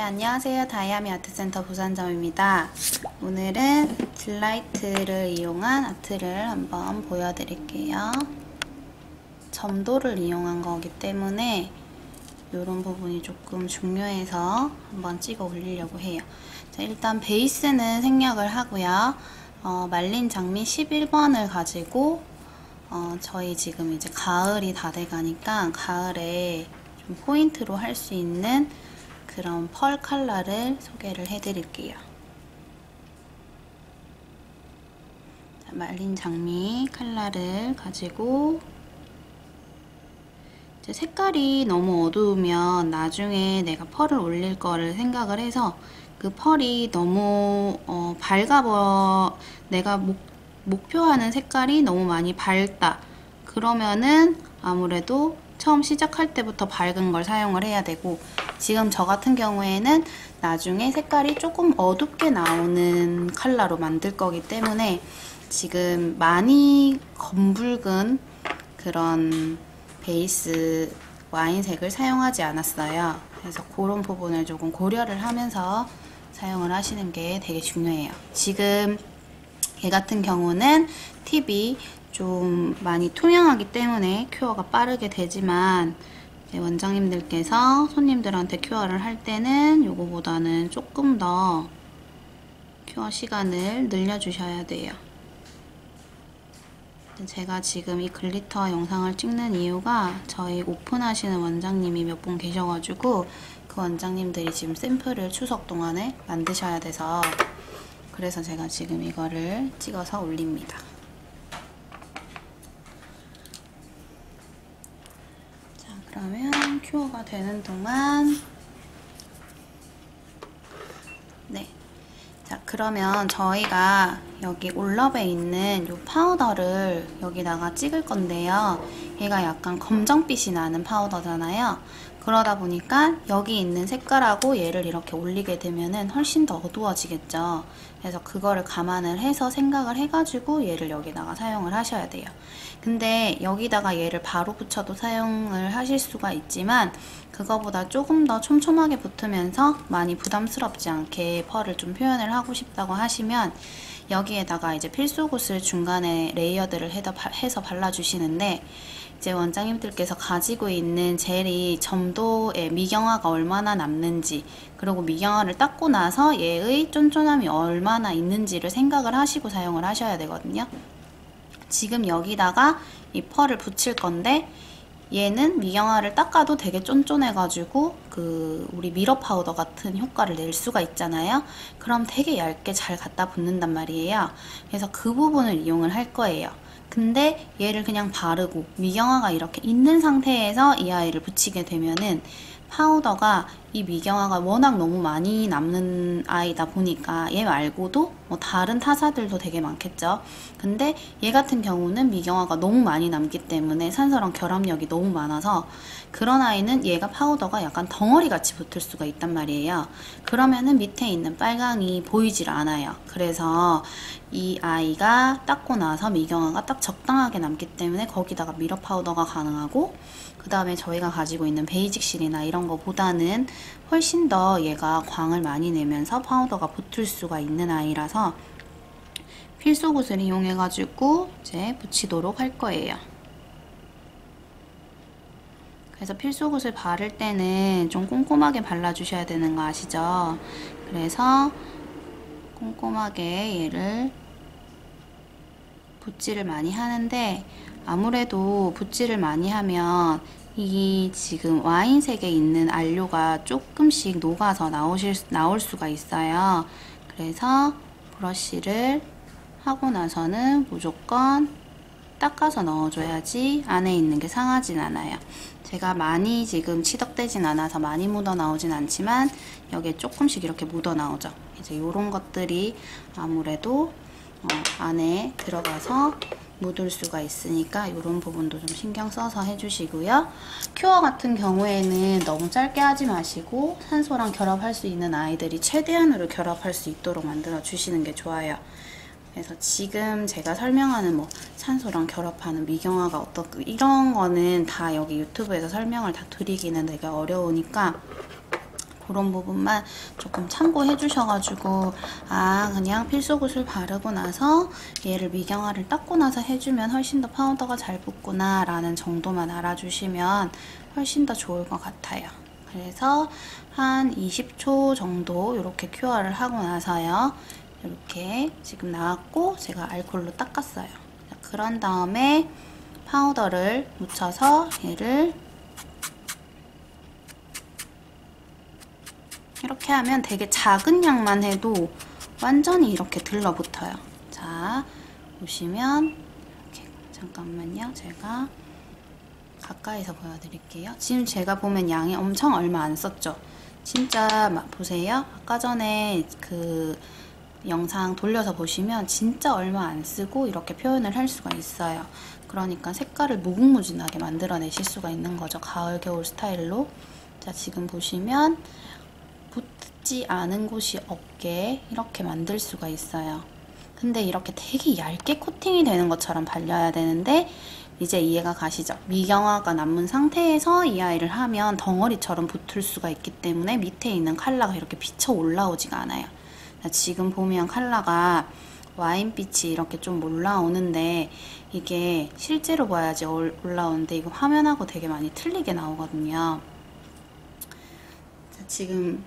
안녕하세요. 다이아미 아트센터 부산점입니다. 오늘은 딜라이트를 이용한 아트를 한번 보여드릴게요. 점도를 이용한 거기 때문에 이런 부분이 조금 중요해서 한번 찍어 올리려고 해요. 자, 일단 베이스는 생략을 하고요. 어, 말린 장미 11번을 가지고 어, 저희 지금 이제 가을이 다 돼가니까 가을에 좀 포인트로 할 수 있는 그런 펄 컬러를 소개를 해드릴게요. 자, 말린 장미 컬러를 가지고 색깔이 너무 어두우면 나중에 내가 펄을 올릴 거를 생각을 해서 그 펄이 너무 어, 밝아버 내가 목, 목표하는 색깔이 너무 많이 밝다 그러면은 아무래도 처음 시작할 때부터 밝은 걸 사용을 해야 되고 지금 저 같은 경우에는 나중에 색깔이 조금 어둡게 나오는 컬러로 만들 거기 때문에 지금 많이 검붉은 그런 베이스 와인색을 사용하지 않았어요. 그래서 그런 부분을 조금 고려를 하면서 사용을 하시는 게 되게 중요해요. 지금 얘 같은 경우는 팁이 좀 많이 투명하기 때문에 큐어가 빠르게 되지만 원장님들께서 손님들한테 cure를 할 때는 요거보다는 조금 더 cure 시간을 늘려주셔야 돼요. 제가 지금 이 glitter 영상을 찍는 이유가 저희 오픈하시는 원장님이 몇 분 계셔가지고 그 원장님들이 지금 샘플을 추석 동안에 만드셔야 돼서 그래서 제가 지금 이거를 찍어서 올립니다. 그러면 큐어가 되는 동안 네. 자, 그러면 저희가 여기 올럽에 있는 이 파우더를 여기다가 찍을 건데요. 얘가 약간 검정빛이 나는 파우더잖아요. 그러다 보니까 여기 있는 색깔하고 얘를 이렇게 올리게 되면은 훨씬 더 어두워지겠죠. 그래서 그거를 감안을 해서 생각을 해가지고 얘를 여기다가 사용을 하셔야 돼요. 근데 여기다가 얘를 바로 붙여도 사용을 하실 수가 있지만 그거보다 조금 더 촘촘하게 붙으면서 많이 부담스럽지 않게 펄을 좀 표현을 하고 싶다고 하시면 여기에다가 이제 필수굿을 중간에 layered를 해서 발라주시는데 이제 원장님들께서 가지고 있는 젤이 점도에 미경화가 얼마나 남는지 그리고 미경화를 닦고 나서 얘의 쫀쫀함이 얼마나 있는지를 생각을 하시고 사용을 하셔야 되거든요. 지금 여기다가 이 펄을 붙일 건데 얘는 미경화를 닦아도 되게 쫀쫀해가지고 그 우리 mirror 파우더 같은 효과를 낼 수가 있잖아요. 그럼 되게 얇게 잘 갖다 붙는단 말이에요. 그래서 그 부분을 이용을 할 거예요. 근데 얘를 그냥 바르고 미경화가 이렇게 있는 상태에서 이 아이를 붙이게 되면은 파우더가 이 미경화가 워낙 너무 많이 남는 아이다 보니까 얘 말고도 뭐 다른 타사들도 되게 많겠죠. 근데 얘 같은 경우는 미경화가 너무 많이 남기 때문에 산소랑 결합력이 너무 많아서 그런 아이는 얘가 파우더가 약간 덩어리 같이 붙을 수가 있단 말이에요. 그러면은 밑에 있는 빨강이 보이질 않아요. 그래서 이 아이가 닦고 나서 미경화가 딱 적당하게 남기 때문에 거기다가 mirror 파우더가 가능하고 그 다음에 저희가 가지고 있는 베이직 실이나 이런 거보다는 훨씬 더 얘가 광을 많이 내면서 파우더가 붙을 수가 있는 아이라서 필수굿을 이용해가지고 이제 붙이도록 할 거예요. 그래서 필수굿을 바를 때는 좀 꼼꼼하게 발라주셔야 되는 거 아시죠? 그래서 꼼꼼하게 얘를 붓질을 많이 하는데 아무래도 붓질을 많이 하면 이 지금 와인색에 있는 안료가 조금씩 녹아서 나오실, 나올 수가 있어요. 그래서 브러쉬를 하고 나서는 무조건 닦아서 넣어줘야지 안에 있는 게 상하진 않아요. 제가 많이 지금 치덕되진 않아서 많이 묻어 나오진 않지만 여기에 조금씩 이렇게 묻어 나오죠. 이제 이런 것들이 아무래도 어, 안에 들어가서 묻을 수가 있으니까 이런 부분도 좀 신경 써서 해주시고요. 큐어 같은 경우에는 너무 짧게 하지 마시고 산소랑 결합할 수 있는 아이들이 최대한으로 결합할 수 있도록 만들어 주시는 게 좋아요. 그래서 지금 제가 설명하는 뭐 산소랑 결합하는 미경화가 어떻고 이런 거는 다 여기 유튜브에서 설명을 다 드리기는 되게 어려우니까 그런 부분만 조금 참고해 주셔가지고 아 그냥 필수굿을 바르고 나서 얘를 미경화를 닦고 나서 해주면 훨씬 더 파우더가 잘 붙구나 라는 정도만 알아주시면 훨씬 더 좋을 것 같아요. 그래서 한 20초 정도 이렇게 큐어를 하고 나서요. 이렇게 지금 나왔고 제가 알콜로 닦았어요. 그런 다음에 파우더를 묻혀서 얘를 이렇게 하면 되게 작은 양만 해도 완전히 이렇게 들러붙어요. 자, 보시면 잠깐만요. 제가 가까이서 보여드릴게요. 지금 제가 보면 양이 엄청 얼마 안 썼죠? 진짜 보세요. 아까 전에 그 영상 돌려서 보시면 진짜 얼마 안 쓰고 이렇게 표현을 할 수가 있어요. 그러니까 색깔을 무궁무진하게 만들어내실 수가 있는 거죠. 가을, 겨울 스타일로. 자, 지금 보시면 붙지 않은 곳이 없게 이렇게 만들 수가 있어요. 근데 이렇게 되게 얇게 코팅이 되는 것처럼 발려야 되는데 이제 이해가 가시죠? 미경화가 남은 상태에서 이 아이를 하면 덩어리처럼 붙을 수가 있기 때문에 밑에 있는 컬러가 이렇게 비쳐 올라오지가 않아요. 지금 보면 컬러가 와인빛이 이렇게 좀 올라오는데 이게 실제로 봐야지 올라오는데 이거 화면하고 되게 많이 틀리게 나오거든요. 지금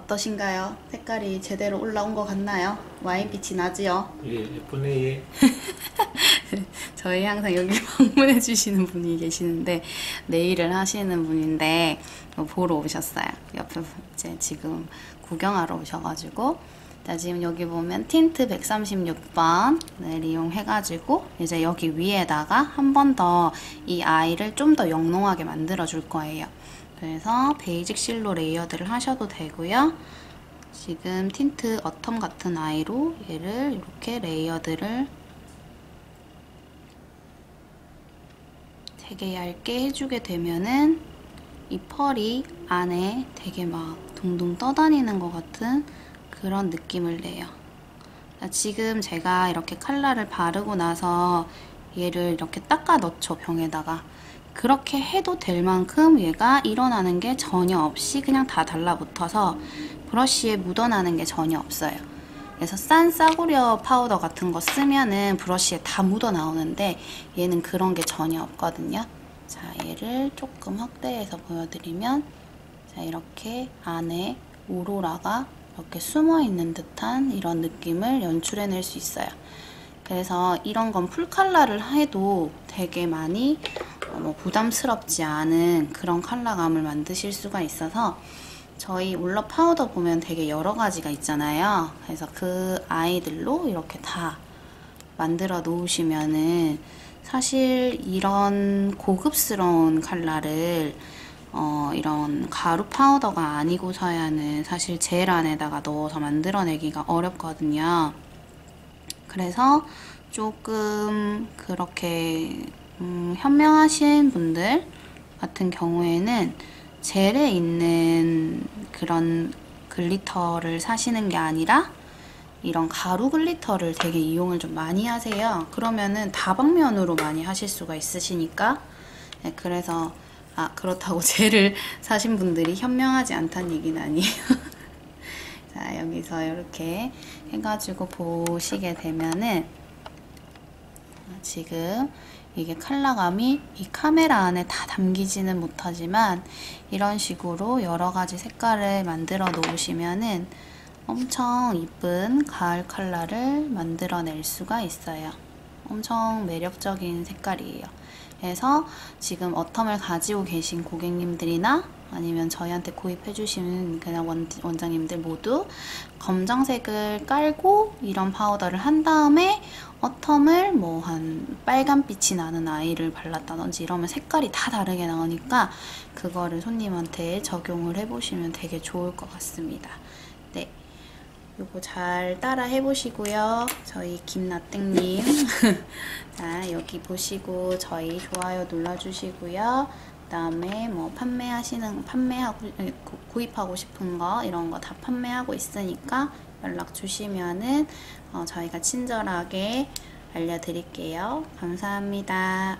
어떠신가요? 색깔이 제대로 올라온 것 같나요? 와인빛이 나지요? 예, 예쁘네, 예. 저희 항상 여기 방문해 주시는 분이 계시는데 네일을 하시는 분인데 보러 오셨어요. 옆에 이제 지금 구경하러 오셔가지고 자, 지금 여기 보면 틴트 136번을 이용해가지고 이제 여기 위에다가 한 번 더 이 아이를 좀 더 영롱하게 만들어 줄 거예요. 그래서 베이직 실로 layered를 하셔도 되고요. 지금 틴트 어텀 같은 아이로 얘를 이렇게 layered를 되게 얇게 해주게 되면은 이 펄이 안에 되게 막 둥둥 떠다니는 것 같은 그런 느낌을 내요. 지금 제가 이렇게 칼라를 바르고 나서 얘를 이렇게 닦아 넣죠, 병에다가. 그렇게 해도 될 만큼 얘가 일어나는 게 전혀 없이 그냥 다 달라붙어서 브러쉬에 묻어나는 게 전혀 없어요. 그래서 싼 싸구려 파우더 같은 거 쓰면은 브러쉬에 다 묻어 나오는데 얘는 그런 게 전혀 없거든요. 자, 얘를 조금 확대해서 보여드리면 자, 이렇게 안에 오로라가 이렇게 숨어 있는 듯한 이런 느낌을 연출해낼 수 있어요. 그래서 이런 건 풀칼라를 해도 되게 많이 어, 뭐 부담스럽지 않은 그런 컬러감을 만드실 수가 있어서 저희 올러 파우더 보면 되게 여러 가지가 있잖아요. 그래서 그 아이들로 이렇게 다 만들어 놓으시면은 사실 이런 고급스러운 컬러를 어, 이런 가루 파우더가 아니고서야는 사실 젤 안에다가 넣어서 만들어내기가 어렵거든요. 그래서 조금 그렇게 음, 현명하신 분들 같은 경우에는 젤에 있는 그런 glitter를 사시는 게 아니라 이런 가루 glitter를 되게 이용을 좀 많이 하세요. 그러면은 다방면으로 많이 하실 수가 있으시니까 네, 그래서 아 그렇다고 젤을 사신 분들이 현명하지 않다는 얘기는 아니에요. 자 여기서 이렇게 해가지고 보시게 되면은 지금 이게 컬러감이 이 카메라 안에 다 담기지는 못하지만 이런 식으로 여러 가지 색깔을 만들어 놓으시면은 엄청 이쁜 가을 컬러를 만들어낼 수가 있어요. 엄청 매력적인 색깔이에요. 그래서 지금 어텀을 가지고 계신 고객님들이나 아니면 저희한테 구입해 주시는 그냥 원, 원장님들 모두 검정색을 깔고 이런 파우더를 한 다음에 어텀을 뭐 한 빨간빛이 나는 아이를 발랐다든지 이러면 색깔이 다 다르게 나오니까 그거를 손님한테 적용을 해보시면 되게 좋을 것 같습니다. 네. 요거 잘 따라 해보시고요. 저희 김나땡님. 자, 여기 보시고 저희 좋아요 눌러주시고요. 그 다음에 뭐 판매하시는, 판매하고, 구입하고 싶은 거, 이런 거 다 판매하고 있으니까 연락 주시면은 어, 저희가 친절하게 알려드릴게요. 감사합니다.